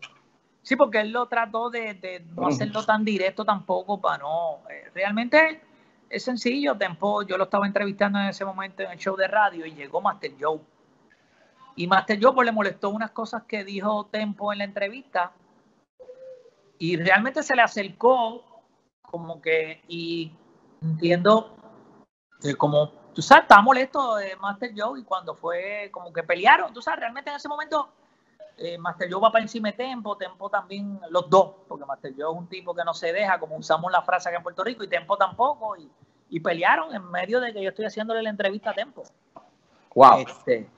Sí, porque él lo trató de, no hacerlo tan directo tampoco para no. Eh, realmente es sencillo. Tempo, yo lo estaba entrevistando en ese momento en el show de radio y llegó Master Joe. Y Master Joe pues, le molestó unas cosas que dijo Tempo en la entrevista y realmente se le acercó como que y entiendo que como tú sabes estaba molesto de Master Joe y cuando fue como que pelearon tú sabes realmente en ese momento eh, Master Joe va para encima de Tempo, Tempo también, los dos, porque Master Joe es un tipo que no se deja, como usamos la frase acá en Puerto Rico, y Tempo tampoco, y, y pelearon en medio de que yo estoy haciéndole la entrevista a Tempo. Wow. Este,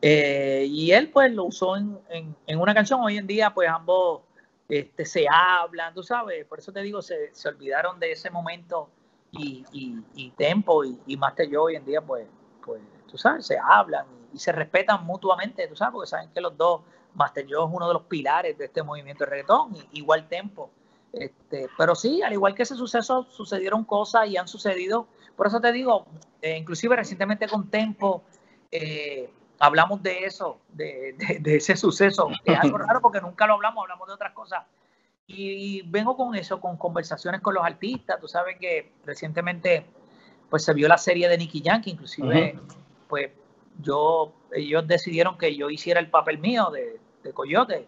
eh, y él pues lo usó en, en, una canción, hoy en día pues ambos este, se hablan, tú sabes, por eso te digo, se, se olvidaron de ese momento y, y, y Tempo y, y Master Joe hoy en día pues, pues, tú sabes, se hablan y se respetan mutuamente, tú sabes, porque saben que los dos Master Joe es uno de los pilares de este movimiento de reggaetón, igual tempo. Este, pero sí, al igual que ese suceso, sucedieron cosas y han sucedido. Por eso te digo, eh, inclusive recientemente con Tempo, eh, hablamos de eso, de, ese suceso, que es algo raro porque nunca lo hablamos, hablamos de otras cosas. Y, vengo con eso, con conversaciones con los artistas. Tú sabes que recientemente pues se vio la serie de Nicky Yankee, inclusive, pues yo, ellos decidieron que yo hiciera el papel mío de, Coyote.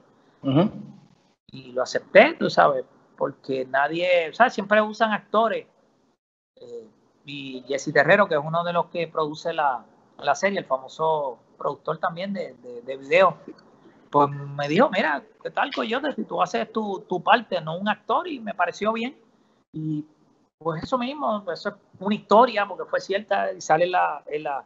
Y lo acepté, tú sabes, porque nadie, ¿sabes? Siempre usan actores. Eh, y Jesse Terrero, que es uno de los que produce la, serie, el famoso productor también de, de, video, pues me dijo, mira, ¿qué tal Coyote? Si tú haces tu, tu parte, no un actor, y me pareció bien. Y pues eso mismo, eso es una historia, porque fue cierta, y sale la, en la,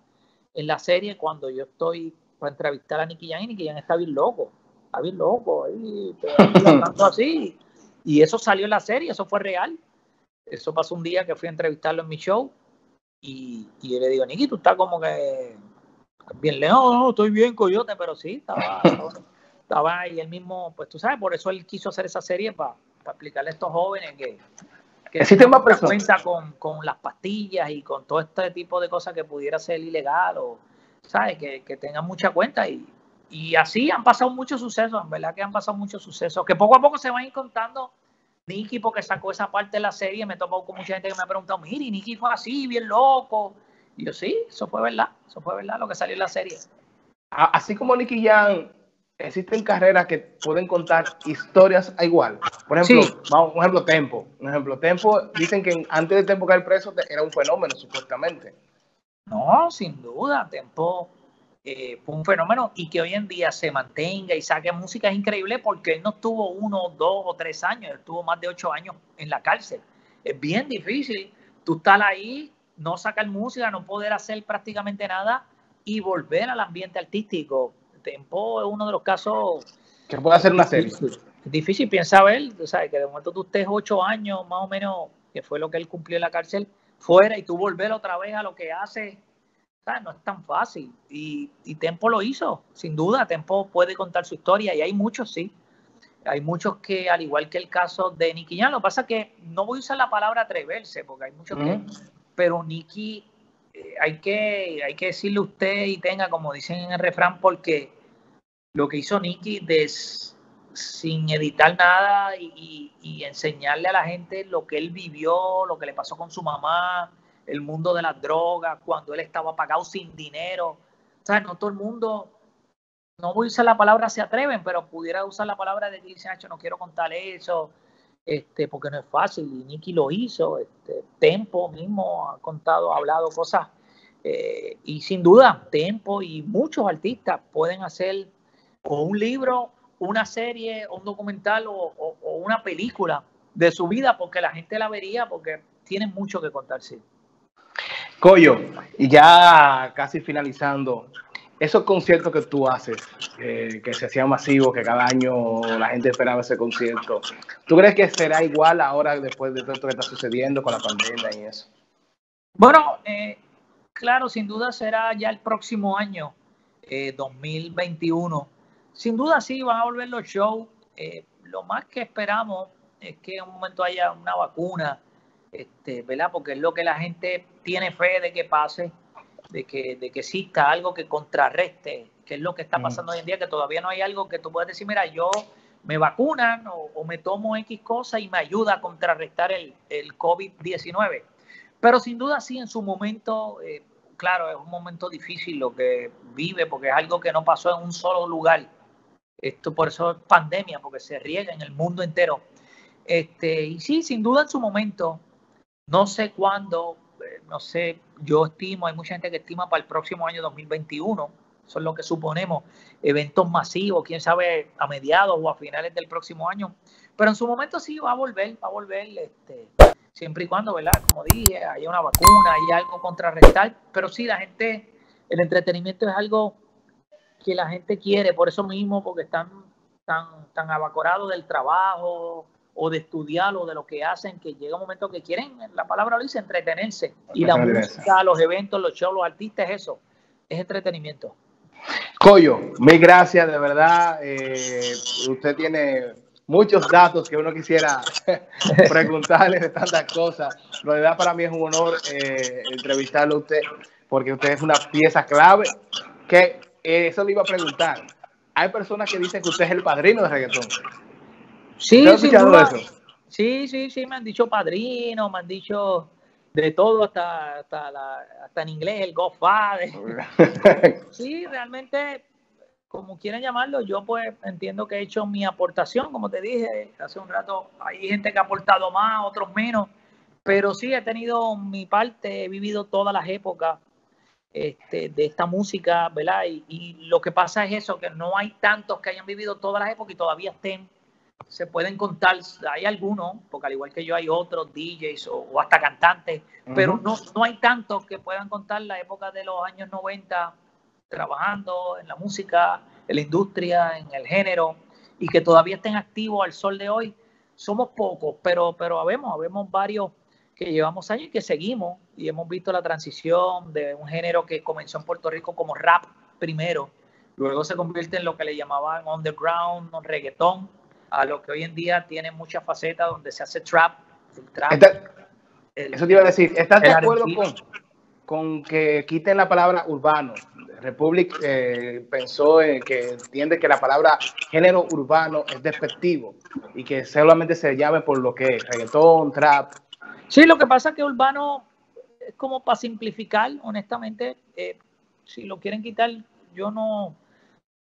en la serie cuando yo estoy para entrevistar a Nicky Jan y Nicky Jan está bien loco, está bien loco, ahí, así. Y eso salió en la serie, eso fue real. Eso pasó un día que fui a entrevistarlo en mi show y, y yo le digo, Nicky, tú estás como que bien lejos, no, estoy bien, coyote, pero sí, estaba, estaba, ahí él mismo, pues tú sabes, por eso él quiso hacer esa serie para, para explicarle a estos jóvenes que, que existe más cuenta con, con, las pastillas y con todo este tipo de cosas que pudiera ser ilegal o, ¿sabes? Que, que tengan mucha cuenta y, y así han pasado muchos sucesos, en verdad que han pasado muchos sucesos, que poco a poco se van a ir contando. Nicky, porque sacó esa parte de la serie, me topado con mucha gente que me ha preguntado, mire, Nicky fue así, bien loco. Y yo, sí, eso fue verdad, eso fue verdad lo que salió en la serie. Así como Nicky Jan existen carreras que pueden contar historias igual. Por ejemplo, vamos, un ejemplo Tempo. Un ejemplo Tempo, dicen que antes de Tempo caer preso era un fenómeno, supuestamente. No, sin duda, Tempo eh, fue un fenómeno y que hoy en día se mantenga y saque música es increíble porque él no estuvo uno, dos o tres años, él estuvo más de ocho años en la cárcel. Es bien difícil tú estar ahí, no sacar música, no poder hacer prácticamente nada y volver al ambiente artístico Tempo es uno de los casos. Que puede hacer una serie. difícil, piensa ver, tú sabes, que de momento tú estés ocho años más o menos, que fue lo que él cumplió en la cárcel, fuera y tú volver otra vez a lo que hace, no es tan fácil. Y, y Tempo lo hizo, sin duda, Tempo puede contar su historia y hay muchos, sí. Hay muchos que, al igual que el caso de Nicky Jan, lo que pasa es que no voy a usar la palabra atreverse, porque hay muchos que... Pero Nicky, hay, que, hay que decirle usted y tenga, como dicen en el refrán, porque lo que hizo Nicky sin editar nada y, enseñarle a la gente lo que él vivió, lo que le pasó con su mamá, el mundo de las drogas, cuando él estaba pagado sin dinero. O sea, no todo el mundo no voy a usar la palabra se atreven, pero pudiera usar la palabra de que dicen, no quiero contar eso, este, porque no es fácil, y Nicky lo hizo, este, Tempo mismo ha contado, ha hablado cosas, eh, y sin duda, Tempo y muchos artistas pueden hacer o un libro, una serie, un documental o, una película de su vida, porque la gente la vería, porque tienen mucho que contar, sí. Coyo, y ya casi finalizando, esos conciertos que tú haces, que se hacían masivos, que cada año la gente esperaba ese concierto, ¿tú crees que será igual ahora después de todo esto que está sucediendo con la pandemia y eso? Bueno, eh, claro, sin duda será ya el próximo año, 2021. Eh, sin duda sí, van a volver los shows. Eh, lo más que esperamos es que en un momento haya una vacuna, este, ¿verdad? Porque es lo que la gente tiene fe de que pase de que, de que exista algo que contrarreste, que es lo que está mm. pasando hoy en día, que todavía no hay algo que tú puedas decir, mira, yo me vacunan o, me tomo X cosa y me ayuda a contrarrestar el, el COVID-19. Pero sin duda sí, en su momento, eh, claro, es un momento difícil lo que vive, porque es algo que no pasó en un solo lugar. Esto por eso es pandemia, porque se riega en el mundo entero. Este, y sí, sin duda en su momento, no sé cuándo, no sé, yo estimo, hay mucha gente que estima para el próximo año 2021, eso es lo que suponemos, eventos masivos, quién sabe, a mediados o a finales del próximo año, pero en su momento sí va a volver, va a volver, este, siempre y cuando, ¿verdad? Como dije, haya una vacuna, hay algo contrarrestar, pero sí, la gente, el entretenimiento es algo que la gente quiere, por eso mismo, porque están tan, tan abacorados del trabajo, o de estudiar o de lo que hacen, que llega un momento que quieren, la palabra lo dice, entretenerse. Y la música, los eventos, los shows, los artistas, eso, es entretenimiento. Coyo, mil gracias, de verdad. Eh, usted tiene muchos datos que uno quisiera preguntarle de tantas cosas. La verdad para mí es un honor eh, entrevistarlo a usted, porque usted es una pieza clave que eh, eso le iba a preguntar. Hay personas que dicen que usted es el padrino de reggaetón. Sí, sí, sí, sí, sí, me han dicho padrino, me han dicho de todo, hasta, hasta, en inglés, el Godfather. sí, realmente, como quieran llamarlo, yo pues entiendo que he hecho mi aportación, como te dije hace un rato, hay gente que ha aportado más, otros menos, pero sí he tenido mi parte, he vivido todas las épocas este, de esta música, ¿verdad? Y, y, lo que pasa es eso, que no hay tantos que hayan vivido todas las épocas y todavía estén se pueden contar, hay algunos, porque al igual que yo hay otros DJs o, hasta cantantes, pero no, no hay tantos que puedan contar la época de los años 90 trabajando en la música, en la industria, en el género, y que todavía estén activos al sol de hoy. Somos pocos, pero, pero habemos, habemos varios que llevamos años y que seguimos, y hemos visto la transición de un género que comenzó en Puerto Rico como rap primero, luego se convierte en lo que le llamaban underground, reggaetón, a lo que hoy en día tiene muchas facetas donde se hace trap. eso te iba a decir, ¿estás de acuerdo con, con, que quiten la palabra urbano? Republic eh, pensó en que entiende que la palabra género urbano es despectivo y que solamente se llame por lo que es reggaetón, trap. Sí, lo que pasa es que urbano es como para simplificar, honestamente, eh, si lo quieren quitar, yo no,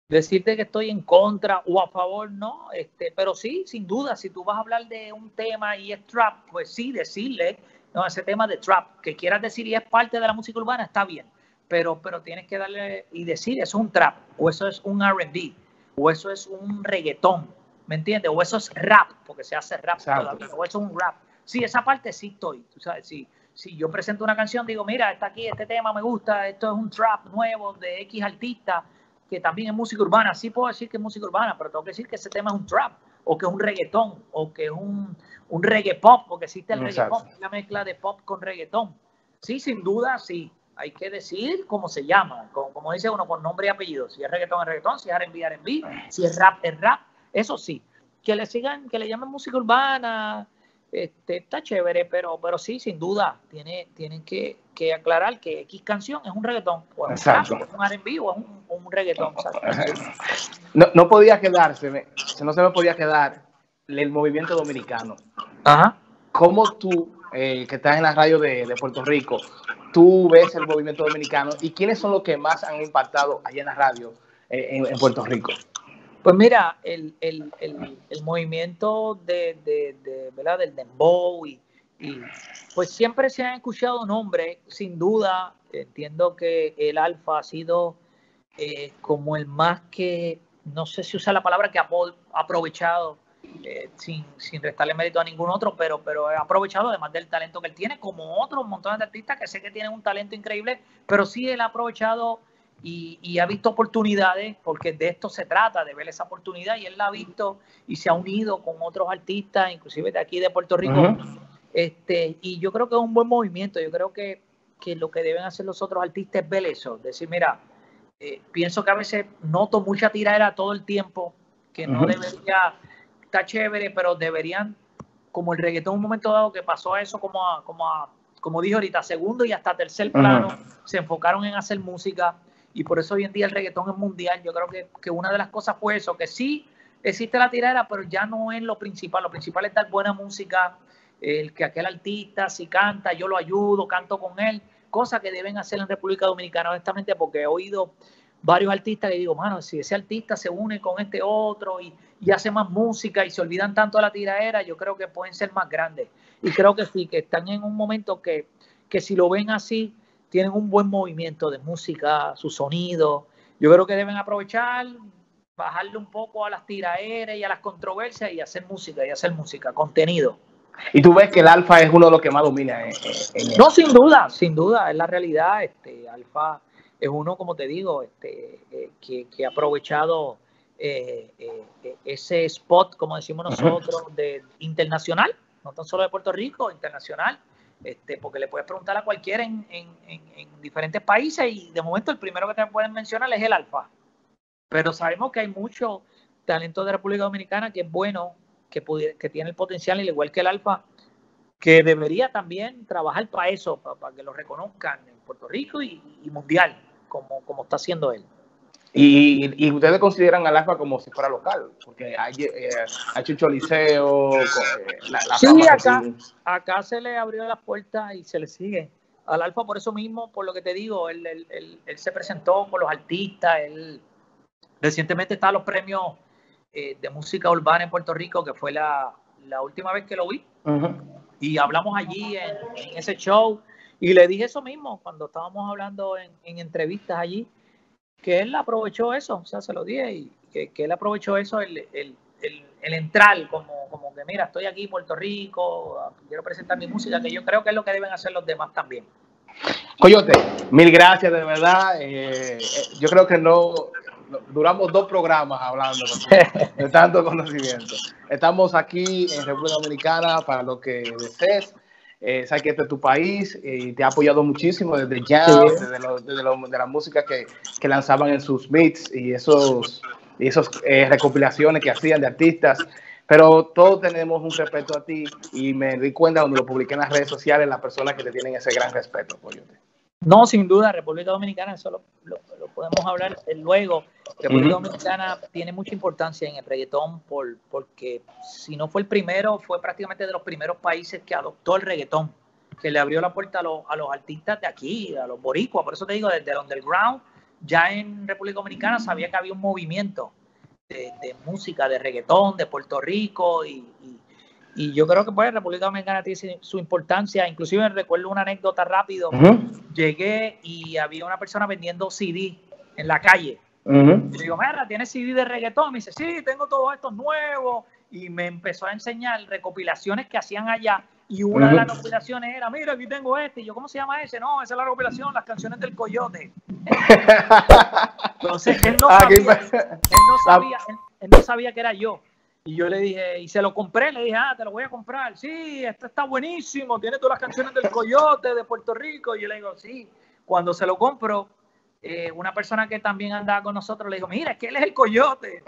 decirte que estoy en contra o a favor, no, este, pero sí, sin duda, si tú vas a hablar de un tema y es trap, pues sí, decirle, no, ese tema de trap, que quieras decir y es parte de la música urbana, está bien, pero, pero tienes que darle y decir, eso es un trap, o eso es un RB, o eso es un reggaetón, ¿me entiendes? O eso es rap, porque se hace rap todavía, o eso es un rap. Sí, esa parte sí estoy, tú sabes, sí. Si yo presento una canción, digo, mira, está aquí, este tema me gusta, esto es un trap nuevo de X artista, que también es música urbana. Sí puedo decir que es música urbana, pero tengo que decir que ese tema es un trap. o que es un reggaetón, o que es un, un reggae pop, porque existe el reggae pop, la mezcla de pop con reggaetón. Sí, sin duda, sí. Hay que decir cómo se llama, como, dice uno, con nombre y apellido. Si es reggaetón, es reggaetón, si es R&B, R&B, si es rap, es rap. Eso sí, que le sigan, que le llamen música urbana, este, está chévere, pero, pero sí, sin duda, tiene, tienen que, aclarar que X canción es un reggaetón, o es un, un R&B o es un, reggaetón. No, no, podía quedarse, no se me podía quedar el movimiento dominicano. Ajá. ¿Cómo tú, eh, que estás en la radio de, Puerto Rico, tú ves el movimiento dominicano y quiénes son los que más han impactado allá en la radio eh, en, Puerto Rico? Pues mira, el, el, el, movimiento de, de, de, ¿verdad? del dembow y, y, pues siempre se han escuchado nombres, sin duda, entiendo que el alfa ha sido eh, como el más que, no sé si usa la palabra que ha aprovechado eh, sin, sin, restarle mérito a ningún otro, pero, pero he aprovechado además del talento que él tiene, como otros montones de artistas que sé que tienen un talento increíble, pero sí él ha aprovechado y, ha visto oportunidades, porque de esto se trata, de ver esa oportunidad, y él la ha visto y se ha unido con otros artistas, inclusive de aquí de Puerto Rico. este, y yo creo que es un buen movimiento, yo creo que, que lo que deben hacer los otros artistas es ver eso, decir, mira, eh, pienso que a veces noto mucha tiradera todo el tiempo, que no debería está chévere, pero deberían, como el reggaetón un momento dado que pasó a eso como a, como a, como dije ahorita, segundo y hasta tercer plano, se enfocaron en hacer música y por eso hoy en día el reggaetón es mundial. Yo creo que, que una de las cosas fue eso, que sí existe la tirada, pero ya no es lo principal. Lo principal es dar buena música, el que aquel artista si canta, yo lo ayudo, canto con él, cosa que deben hacer en República Dominicana, honestamente, porque he oído varios artistas que digo, mano, si ese artista se une con este otro y, y hace más música y se olvidan tanto de la tiraera, yo creo que pueden ser más grandes. Y creo que sí, que están en un momento que, que si lo ven así, tienen un buen movimiento de música, su sonido. Yo creo que deben aprovechar, bajarle un poco a las tiraeras y a las controversias y hacer música, y hacer música, contenido. Y tú ves que el alfa es uno de los que más domina. En, no, sin duda, sin duda, es la realidad. Este, alfa es uno, como te digo, este, eh, que, ha aprovechado eh, eh, ese spot, como decimos nosotros, de internacional, no tan solo de Puerto Rico, internacional, este, porque le puedes preguntar a cualquiera en, diferentes países y de momento el primero que te pueden mencionar es el alfa. Pero sabemos que hay mucho talento de República Dominicana que es bueno, que, que tiene el potencial, al igual que el alfa, que debería también trabajar para eso, para, que lo reconozcan en Puerto Rico y, mundial, como, como está haciendo él. Y, ustedes consideran al alfa como si fuera local, porque hay, eh, hay Chucho Liceo, eh, la, Sí, acá, acá se le abrió la puerta y se le sigue. Al alfa por eso mismo, por lo que te digo, él, él, él, se presentó con los artistas, él recientemente está a los premios eh, de música urbana en Puerto Rico, que fue la, la última vez que lo vi. Y hablamos allí en, ese show y le dije eso mismo cuando estábamos hablando en, entrevistas allí, que él aprovechó eso, o sea, se lo dije, y que, él aprovechó eso, el, el, el, entrar, como, como que mira, estoy aquí en Puerto Rico, quiero presentar mi música, que yo creo que es lo que deben hacer los demás también. Coyote, mil gracias, de verdad. Eh, eh, yo creo que no, duramos dos programas hablando de tanto conocimiento. Estamos aquí en República Dominicana para lo que desees. Eh, sabes que este es tu país y te ha apoyado muchísimo desde ya, desde, lo, desde de la música que, que, lanzaban en sus beats y esos, y esos eh, recopilaciones que hacían de artistas. Pero todos tenemos un respeto a ti y me di cuenta cuando lo publiqué en las redes sociales, las personas que te tienen ese gran respeto. Coyote. No, sin duda, República Dominicana, eso lo, podemos hablar luego. República Dominicana tiene mucha importancia en el reggaetón por, porque si no fue el primero, fue prácticamente de los primeros países que adoptó el reggaetón, que le abrió la puerta a, a los artistas de aquí, a los boricuas. Por eso te digo, desde el underground, ya en República Dominicana sabía que había un movimiento de, música, de reggaetón, de Puerto Rico y y yo creo que pues República Dominicana tiene su importancia. Inclusive recuerdo una anécdota rápido. Llegué y había una persona vendiendo CD en la calle. Y le digo, mira, ¿tienes CD de reggaetón? Me dice, sí, tengo todos estos nuevos. Y me empezó a enseñar recopilaciones que hacían allá. Y una de las recopilaciones era, mira, aquí tengo este. Y yo, ¿cómo se llama ese? No, esa es la recopilación, las canciones del Coyote. Entonces, él no sabía, él no sabía, él no sabía que era yo. Y yo le dije, y se lo compré, le dije, ah, te lo voy a comprar. Sí, este está buenísimo, tiene todas las canciones del Coyote de Puerto Rico. Y yo le digo, sí. Cuando se lo compro, eh, una persona que también andaba con nosotros le dijo, mira, es que él es el Coyote.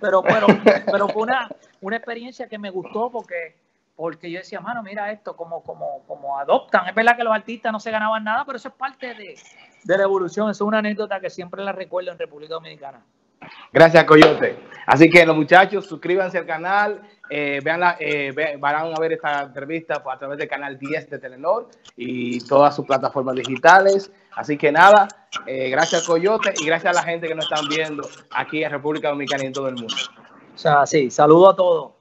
pero, pero, pero fue una, una experiencia que me gustó porque, porque yo decía, mano, mira esto, como, como, como adoptan. Es verdad que los artistas no se ganaban nada, pero eso es parte de, de la evolución. Eso es una anécdota que siempre la recuerdo en República Dominicana. Gracias, Coyote. Así que los muchachos, suscríbanse al canal, eh, vean la, eh, van a ver esta entrevista a través del canal 10 de Telenor y todas sus plataformas digitales. Así que nada, eh, gracias Coyote y gracias a la gente que nos están viendo aquí en República Dominicana y en todo el mundo. O sea, sí, saludo a todos.